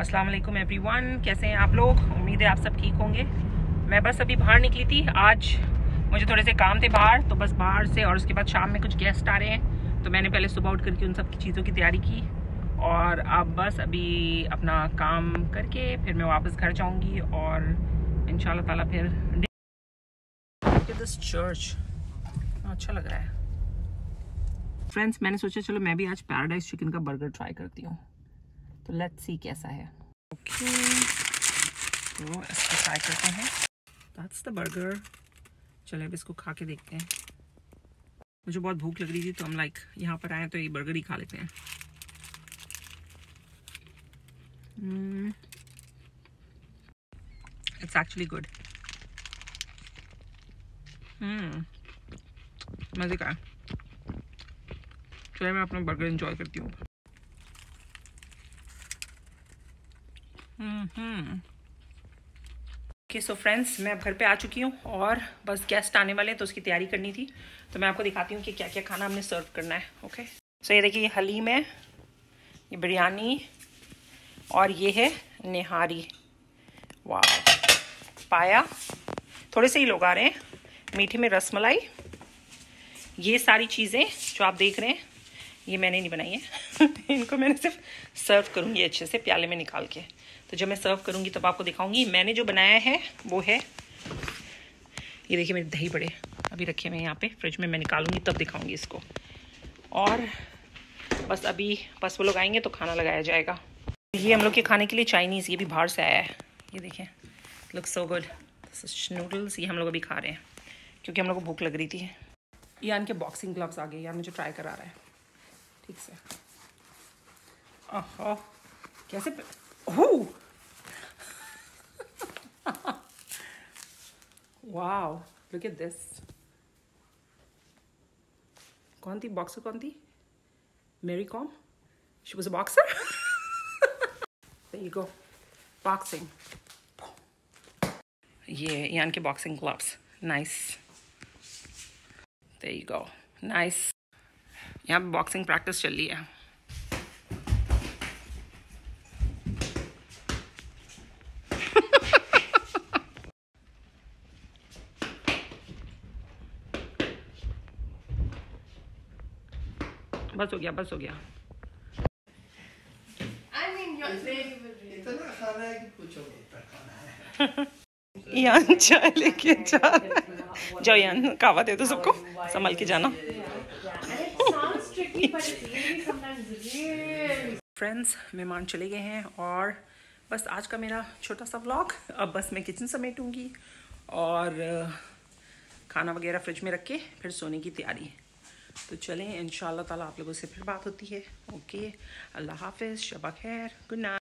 अस्सलाम वालेकुम एवरीवन कैसे हैं आप लोग? उम्मीद है आप सब ठीक होंगे। मैं बस अभी बाहर निकली थी। आज मुझे थोड़े से काम थे बाहर तो बस बाहर से और उसके बाद शाम में कुछ गेस्ट आ रहे हैं। तो मैंने पहले सुबह उठ करके उन सब की चीज़ों की तैयारी की और अब बस अभी अपना काम करके फिर मैं वापस घर जाऊँगी और इन ताला फिर दिस चर्च अच्छा लग रहा है। फ्रेंड्स मैंने सोचा, चलो मैं भी आज पैराडाइज चिकन का बर्गर ट्राई करती हूँ। तो लेट्स सी कैसा है। ओके तो इसको ट्राई करते हैं। दैट्स द बर्गर चले अब इसको खा के देखते हैं। मुझे बहुत भूख लग रही थी तो हम लाइक यहाँ पर आए तो ये बर्गर ही खा लेते हैं। इट्स एक्चुअली गुड मज़े का चलिए मैं अपना बर्गर इंजॉय करती हूँ। ओके सो फ्रेंड्स मैं घर पे आ चुकी हूँ और बस गेस्ट आने वाले हैं तो उसकी तैयारी करनी थी। तो मैं आपको दिखाती हूँ कि क्या क्या खाना हमने सर्व करना है ओके सो ये देखिए ये हलीम है ये बिरयानी और ये है निहारी। वाह पाया। थोड़े से ही लोग आ रहे हैं। मीठे में रसमलाई। ये सारी चीज़ें जो आप देख रहे हैं, ये मैंने नहीं बनाई है। इनको मैंने सिर्फ़ सर्व करूँगी अच्छे से प्याले में निकाल के। तो जब मैं सर्व करूँगी तब आपको दिखाऊँगी। मैंने जो बनाया है, वो है, ये देखिए मेरे दही बड़े, अभी रखे हुए यहाँ पे फ्रिज में मैं निकालूँगी तब दिखाऊँगी इसको। और बस अभी, बस वो लोग आएँगे तो खाना लगाया जाएगा। ये हम लोग के खाने के लिए चाइनीज़ ये भी बाहर से आया है। ये देखें लुक सो गुड नूडल्स ये हम लोग अभी खा रहे हैं, क्योंकि हम लोग को भूख लग रही थी। यान के बॉक्सिंग ग्लव्स आ गए, यार मुझे ट्राई करा रहा है। ठीक से। ओह कैसे ओह wow look at this कौन थी बॉक्सर कौन थी Mary Kom she was a boxer there you go boxing ये यान के boxing gloves nice there you go nice यहाँ पे बॉक्सिंग प्रैक्टिस चल रही है बस हो गया बस हो गया। यान चाय लेके जा। जाओ यान कावा दे दो सबको संभल के जाना। फ्रेंड्स मेहमान चले गए हैं और बस आज का मेरा छोटा सा व्लॉग अब बस मैं किचन समेटूँगी और खाना वगैरह फ्रिज में रख के फिर सोने की तैयारी। तो चलें इन ताला आप लोगों से फिर बात होती है। ओके, अल्लाह हाफिज़, शबा खैर, गुड नाइट।